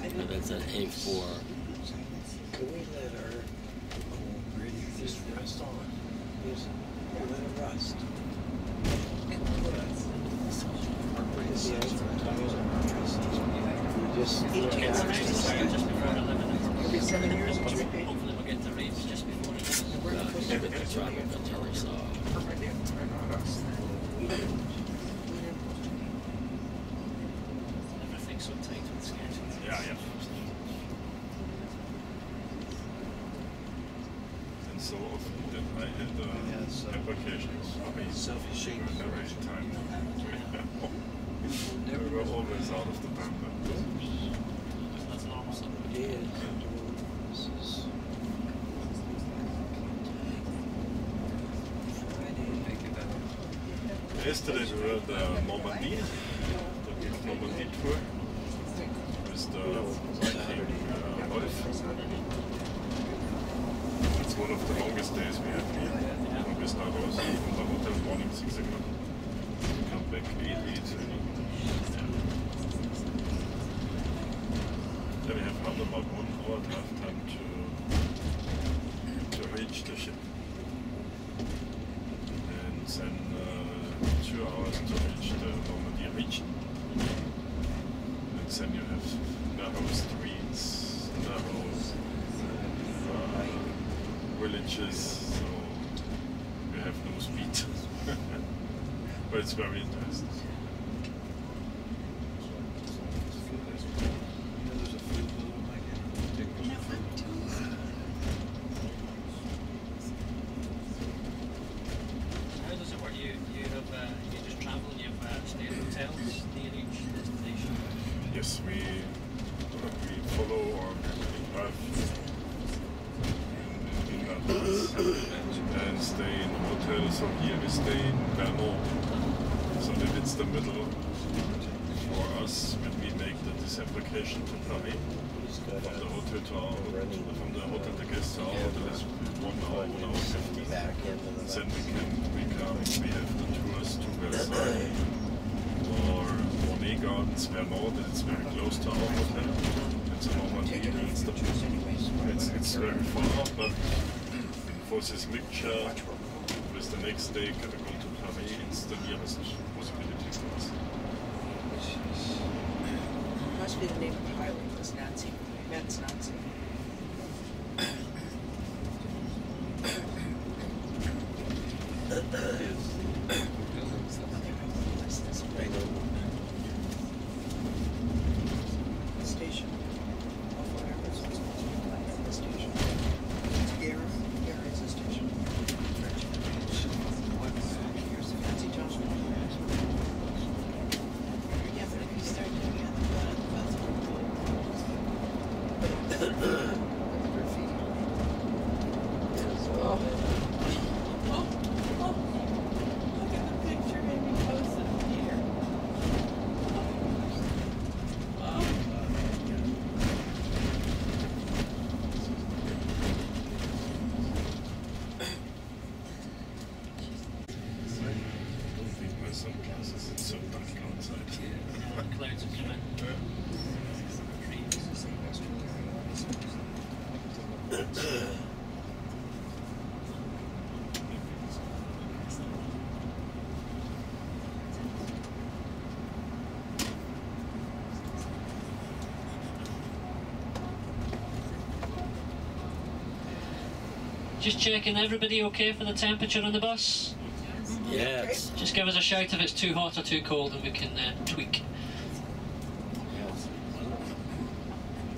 And that's an A4. Can we let her just rest on? Just let her rest. Just. Every seven years schedules. Ja, ja. And so often that I had uh, Yes, uh, applications. I mean, Selfish shape. never in time. we were always out of the pamper. That's normal stuff. It is. This is. Yesterday we were at the Normandy, the big Normandy tour uh. It's one of the longest days we have been. And we start also from the hotel morning 6 o'clock. Come back 8, 8 Then we have had about one hour have time to, so we have no speed. but it's very interesting. There's a food booth, I can take pictures of food. How does it work? You you have uh, you just travel and you have uh, stay at hotels near each destination. Yes, we we follow or we drive in that bus and stay in a hotel. So here we stay in Vernon. So that it's the middle for us when we make the, this application to Paris. He's got From the a hotel to our hotel, from the hotel to guest to our hotel is one hour, one hour fifty. back into the. Then we can we come we have the tours to Versailles or Monet Gardens, Vernon, it's very close to our hotel. It's a Normandy, it's the it's, it's very far, but for this mixture with the next day can go to Paris, it's the nearest possibility for us. Must be the name of the highway, was Nancy, Metz Nancy. What's this I know. station? Of whatever it's supposed to be, like the station. Gare, Gare is the station. Here's the Nancy Johnson. Yeah, but if you start doing it, the bus Oh. Oh, oh, look at the picture Amy posted here. Oh, I don't think my sunglasses, it's so dark outside. Clouds have come in. Just checking, everybody okay for the temperature on the bus? Yes. Just give us a shout if it's too hot or too cold and we can uh, tweak.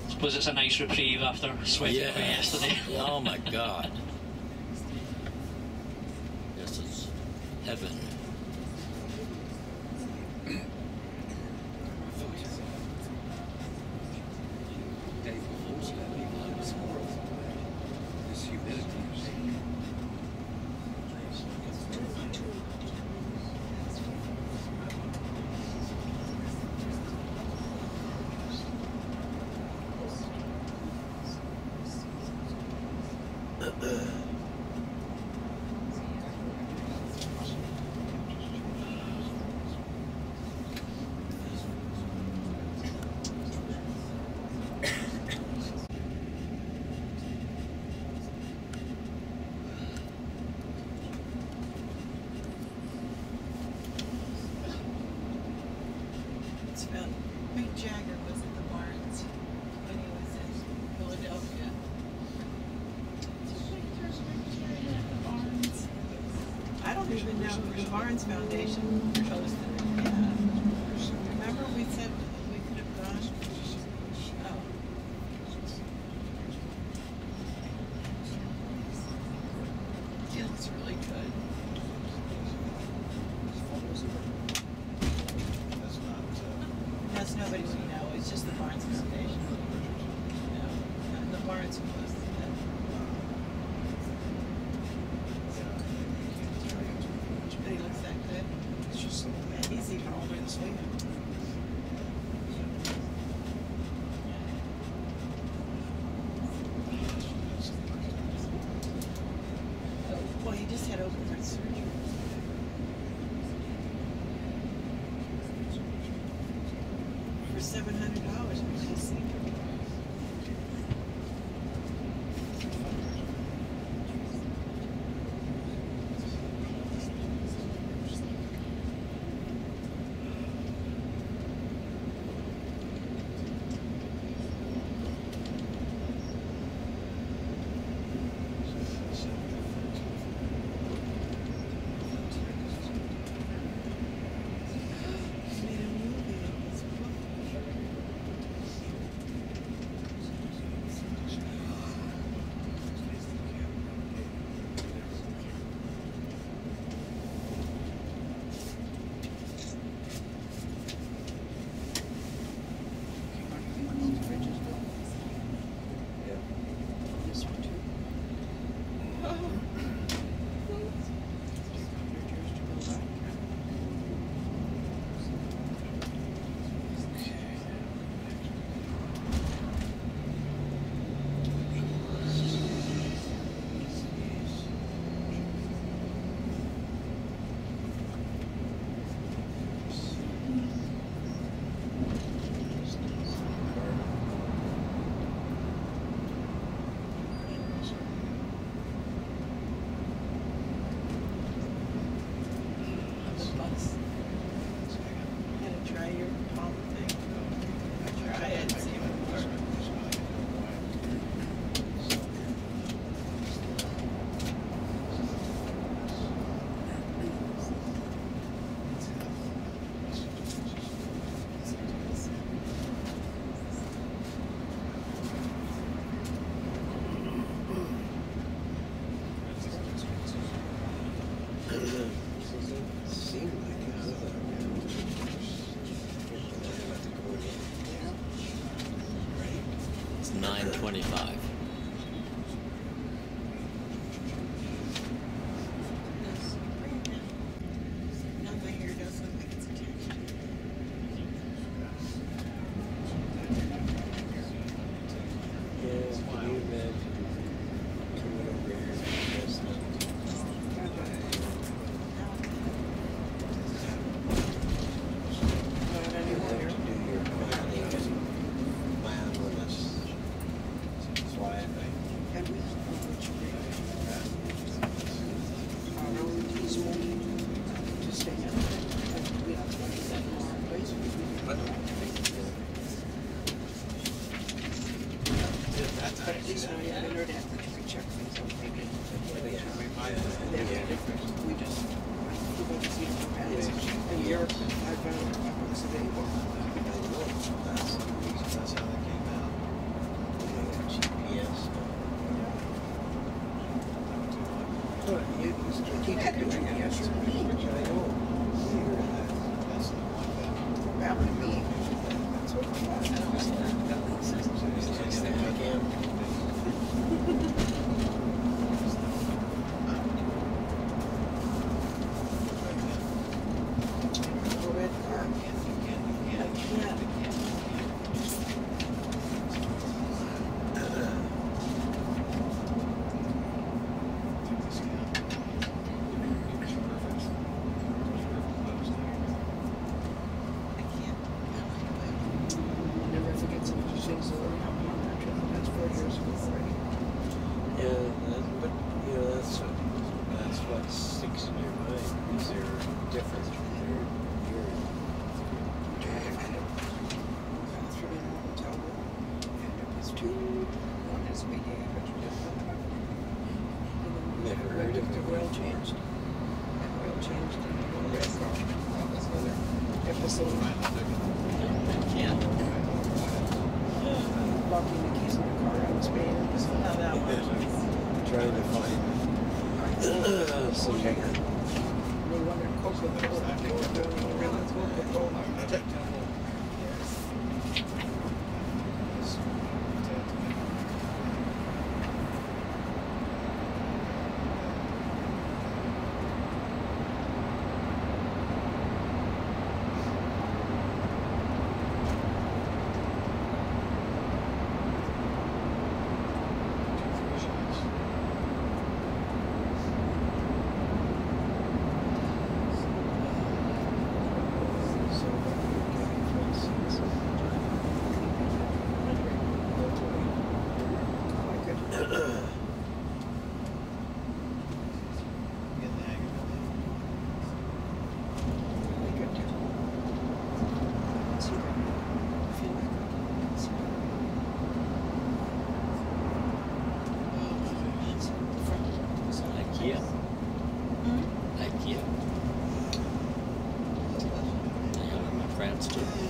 Suppose it's a nice reprieve after sweating away Yes. yesterday. Oh my God. This is heaven. This humidity. Barnes Foundation posted it. Yeah. Remember we said we could have gone? Oh. It looks really good. That's not, uh, That's nobody we know. It's just the Barnes Foundation. No, and the Barnes posted it. But he looks that good. it's just something. Man, he's even older than we are. Well, he just had open heart surgery. For seven hundred dollars, questions. Sicily. Yeah. Locking the keys in the car out in Spain. It was How that works. Trying to find some. Wanted Coca-Cola. IKEA. IKEA. I got it in my France too.